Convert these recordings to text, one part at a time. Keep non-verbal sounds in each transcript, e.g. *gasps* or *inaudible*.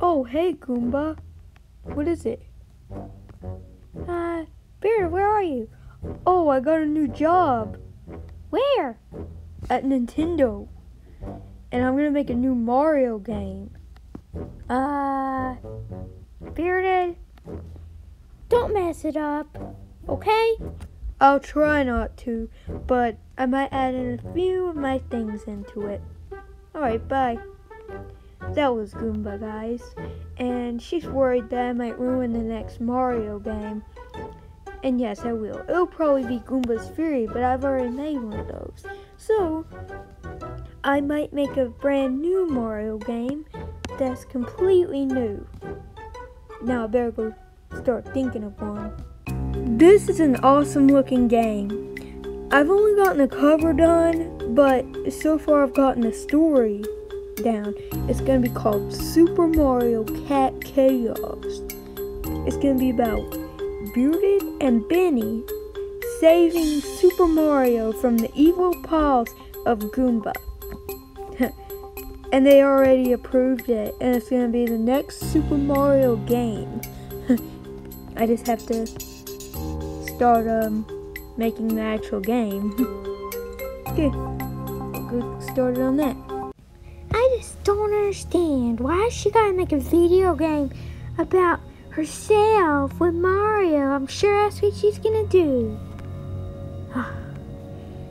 Oh, hey, Goomba. What is it? Uh, Beard, where are you? Oh, I got a new job Where? at Nintendo. And I'm gonna make a new Mario game. Uh, Berdid, don't mess it up, okay? I'll try not to, but I might add in a few of my things into it. Alright, bye. That was Goomba, guys. And she's worried that I might ruin the next Mario game. And yes, I will. It'll probably be Goomba's Fury, but I've already made one of those. So, I might make a brand new Mario game that's completely new. Now I better go start thinking of one. This is an awesome looking game. I've only gotten the cover done, but so far I've gotten the story down. It's gonna be called Super Mario Cat Chaos. It's gonna be about Berdid and Benny saving Super Mario from the evil paws of Goomba. *laughs* and they already approved it, and it's gonna be the next Super Mario game. *laughs* I just have to start um making the actual game. *laughs* okay, we'll get started on that. I just don't understand. Why she gotta make a video game about herself with Mario? I'm sure that's what she's gonna do. *sighs*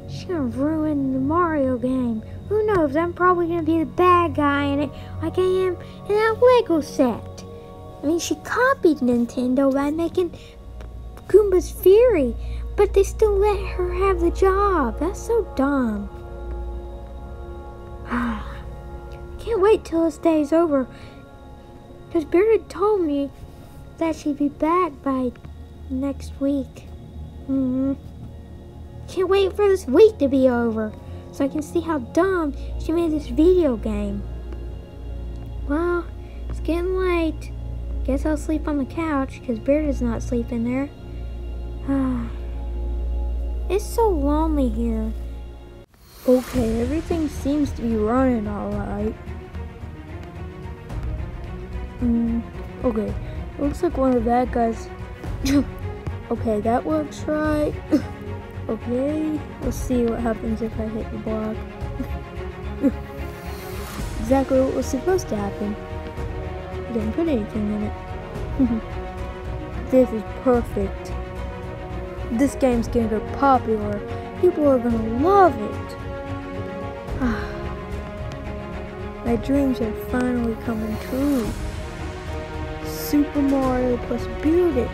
she's gonna ruin the Mario game. Who knows? I'm probably gonna be the bad guy in it, like I am in that Lego set. I mean, she copied Nintendo by making Goomba's Fury, but they still let her have the job. That's so dumb. *sighs* Can't wait till this day's over. Because Berdid told me that she'd be back by next week. hmm Can't wait for this week to be over so I can see how dumb she made this video game. Well, it's getting late. Guess I'll sleep on the couch because Berdid's not sleeping there. *sighs* it's so lonely here. Okay, everything seems to be running alright. Hmm, okay. Looks like one of the bad guys. *coughs* okay, that works right. *coughs* okay, let's see what happens if I hit the block. *coughs* exactly what was supposed to happen. I didn't put anything in it. *laughs* this is perfect. This game's gonna go popular. People are gonna love it. My dreams are finally coming true. Super Mario plus Berdid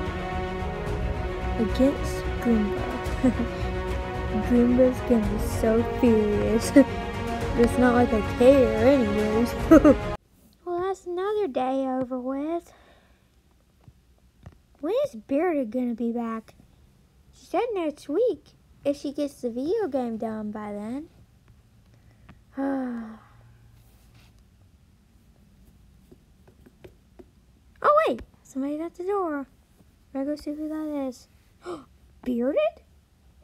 against Goomba. *laughs* Goomba's gonna be so furious. *laughs* it's not like I care anyways. *laughs* well, that's another day over with. When is Berdid gonna be back? She said next week, if she gets the video game done by then. *sighs* *sighs* oh wait, somebody's at the door. Better go see who that is. *gasps* Berdid?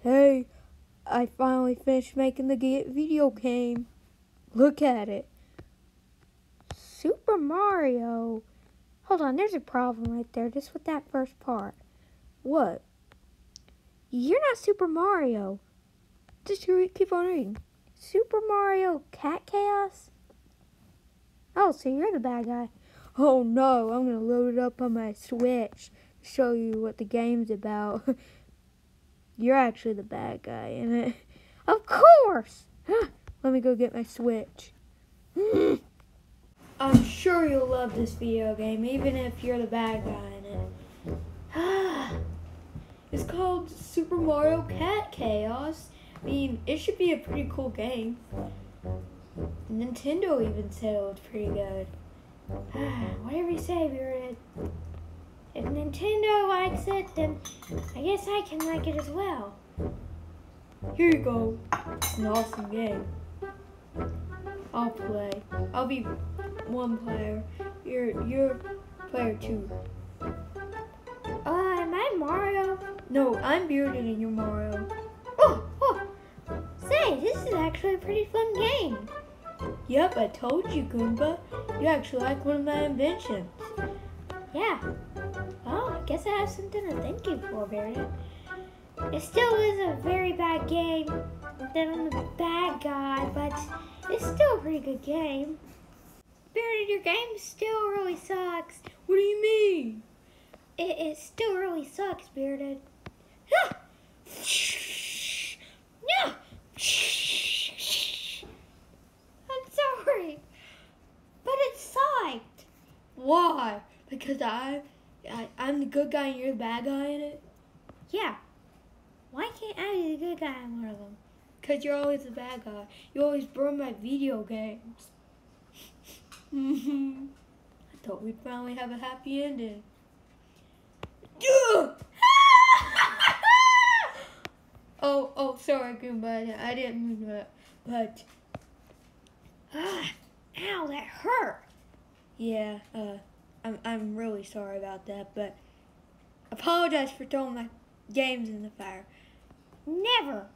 Hey, I finally finished making the video game. Look at it. Super Mario. Hold on, there's a problem right there, just with that first part. What? You're not Super Mario. Just keep on reading. Super Mario Cat Chaos? Oh, so you're the bad guy. Oh no, I'm gonna load it up on my Switch to show you what the game's about. *laughs* you're actually the bad guy in it. *laughs* Of course! *gasps* Let me go get my Switch. *gasps* I'm sure you'll love this video game, even if you're the bad guy in it. *sighs* it's called Super Mario Cat Chaos. I mean, it should be a pretty cool game. Nintendo even said it was pretty good. *sighs* Whatever you say, Berdid. If Nintendo likes it, then I guess I can like it as well. Here you go. It's an awesome game. I'll play. I'll be one player. You're you're player two. Uh, am I Mario? No, I'm Berdid and you're Mario. Oh, oh. Say, this is actually a pretty fun game. Yep, I told you, Goomba. You actually like one of my inventions. Yeah. Well, I guess I have something to thank you for, Berdid. It still is a very bad game. That I'm a bad guy, but it's still a pretty good game. Berdid, your game still really sucks. What do you mean? It, it still really sucks, Berdid. *laughs* Ah! No! *laughs* I'm sorry. But it sucked. Why? Because I, I I'm the good guy and you're the bad guy in it? Yeah. Why can't I be the good guy in one of them? Because you're always the bad guy. You always burn my video games. I thought we'd finally have a happy ending. Yeah! *laughs* oh, oh, sorry, Goomba. I didn't mean that. But, Ah, ow, that hurt. Yeah, uh, I'm, I'm really sorry about that. But, apologize for throwing my games in the fire. Never.